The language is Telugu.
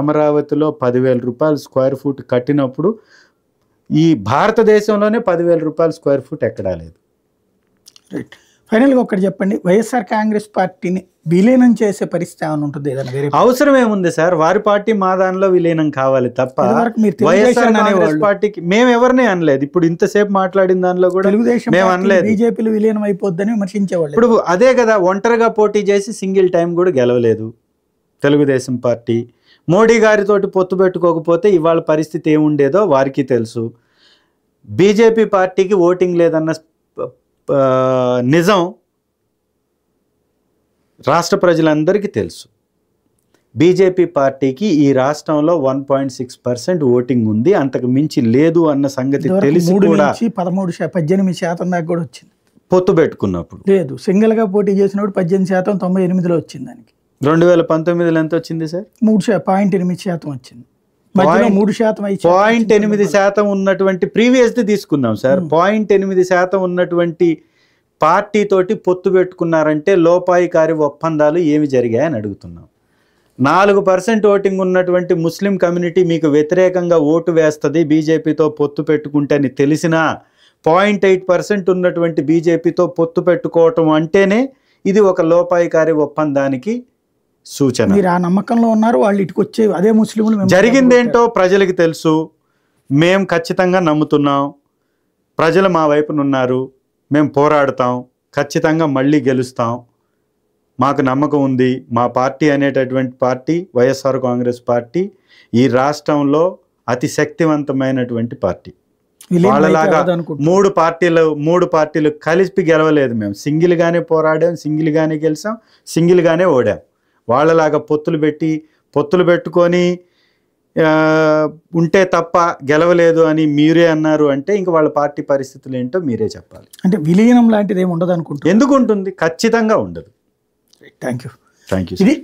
అమరావతిలో పదివేల రూపాయలు స్క్వేర్ ఫుట్ కట్టినప్పుడు ఈ భారతదేశంలోనే పదివేల రూపాయల స్క్వేర్ ఫుట్ ఎక్కడా లేదు. రైట్. ఫైనల్గా ఒకటి చెప్పండి. వైఎస్ఆర్ కాంగ్రెస్ పార్టీని విలీనం చేసే పరిస్థితి ఏమైనా ఉంటుంది? అవసరం ఏముంది సార్? వారి పార్టీ మా దానిలో విలీనం కావాలి తప్ప వైఎస్ఆర్ కాంగ్రెస్ పార్టీకి మేము ఎవరిని అనలేదు. ఇప్పుడు ఇంతసేపు మాట్లాడిన దానిలో కూడా తెలుగుదేశం మేము అనలేదు. బీజేపీలో విలీనం అయిపోద్దని విమర్శించేవాళ్ళు. ఇప్పుడు అదే కదా ఒంటరిగా పోటీ చేసి సింగిల్ టైం కూడా గెలవలేదు. తెలుగుదేశం పార్టీ. మోడీ గారితోటి పొత్తు పెట్టుకోకపోతే ఇవాళ పరిస్థితి ఏముండేదో వారికి తెలుసు. బీజేపీ పార్టీకి ఓటింగ్ లేదన్న నిజం రాష్ట్ర ప్రజలందరికీ తెలుసు. బీజేపీ పార్టీకి ఈ రాష్ట్రంలో one point six percent voting ఉంది. అంతకు మించి లేదు అన్న సంగతి తెలిసి కూడా పదమూడు పద్దెనిమిది శాతం దాకా కూడా వచ్చింది. పొత్తు పెట్టుకున్నప్పుడు. లేదు. సింగిల్గా పోటీ చేసినప్పుడు పద్దెనిమిది శాతం తొంభై ఎనిమిదిలో వచ్చింది దానికి. రెండు వేల పంతొమ్మిదిలో ఎంత వచ్చింది సార్? మూడు పాయింట్ ఎనిమిది శాతం వచ్చింది. మూడు శాతం పాయింట్. ఎనిమిది శాతం ఉన్నటువంటి ప్రీవియస్ది తీసుకుందాం సార్. పాయింట్ ఎనిమిది శాతం ఉన్నటువంటి పార్టీ తోటి పొత్తు పెట్టుకున్నారంటే లోపాయికారి ఒప్పందాలు ఏమి జరిగాయని అడుగుతున్నాం. నాలుగు పర్సెంట్ ఓటింగ్ ఉన్నటువంటి ముస్లిం కమ్యూనిటీ మీకు వ్యతిరేకంగా ఓటు వేస్తుంది బీజేపీతో పొత్తు పెట్టుకుంటే అని తెలిసినా పాయింట్ ఎయిట్ పర్సెంట్ ఉన్నటువంటి బీజేపీతో పొత్తు పెట్టుకోవటం అంటేనే ఇది ఒక లోపాయికారి ఒప్పందానికి సూచన. మీరు ఆ నమ్మకంలో ఉన్నారు వాళ్ళు ఇటుకు వచ్చే అదే ముస్లింలు జరిగిందేంటో ప్రజలకి తెలుసు. మేం ఖచ్చితంగా నమ్ముతున్నాం. ప్రజలు మా వైపున ఉన్నారు. మేము పోరాడతాం. ఖచ్చితంగా మళ్ళీ గెలుస్తాం. మాకు నమ్మకం ఉంది. మా పార్టీ అనేటటువంటి పార్టీ వైఎస్ఆర్ కాంగ్రెస్ పార్టీ ఈ రాష్ట్రంలో అతి శక్తివంతమైనటువంటి పార్టీ. వాళ్ళలాగా. మూడు పార్టీలు మూడు పార్టీలు కలిపి గెలవలేదు మేము. సింగిల్ గానే పోరాడాం సింగిల్ గానే గెలిచాం సింగిల్ గానే ఓడాం. వాళ్ళలాగా పొత్తులు పెట్టి పొత్తులు పెట్టుకొని ఉంటే తప్ప గెలవలేదు అని మీరే అన్నారు అంటే ఇంక వాళ్ళ పార్టీ పరిస్థితులు ఏంటో మీరే చెప్పాలి. అంటే విలీనం లాంటిది ఏమి ఉండదు అనుకుంటున్నారు ఎందుకు ఉంటుంది ఖచ్చితంగా ఉండదు. థ్యాంక్ యూ థ్యాంక్ యూ ఇది